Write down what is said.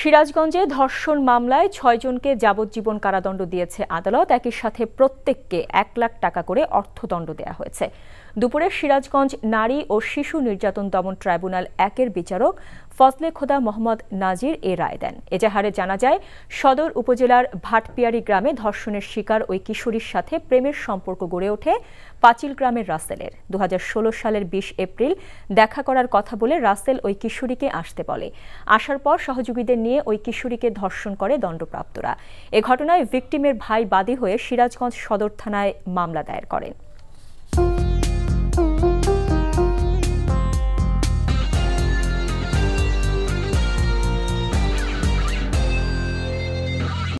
সিরাজগঞ্জে ধর্ষণ মামলায় ছয়জনকে যাবজ্জীবন কারাদণ্ড দিয়েছে আদালত। একই সাথে প্রত্যেককে এক লাখ টাকা করে অর্থদণ্ড দেওয়া হয়েছে। দুপুরে সিরাজগঞ্জ নারী ও শিশু নির্যাতন দমন ট্রাইব্যুনাল একের বিচারক ফজলে খোদা মোহাম্মদ নাজির এ রায় দেন। এজাহারে জানা যায়, সদর উপজেলার ভাটপিয়ারি গ্রামে ধর্ষণের শিকার ওই কিশোরীর সাথে প্রেমের সম্পর্ক গড়ে ওঠে পাচিল গ্রামের রাসেলের। দু হাজার ষোলো সালের বিশ এপ্রিল দেখা করার কথা বলে রাসেল ওই কিশোরীকে আসতে বলে। আসার পর সহযোগীদের নিয়ে ওই কিশোরীকে ধর্ষণ করে দণ্ডপ্রাপ্তরা। এ ঘটনায় ভিকটিমের ভাই বাদী হয়ে সিরাজগঞ্জ সদর থানায় মামলা দায়ের করেন।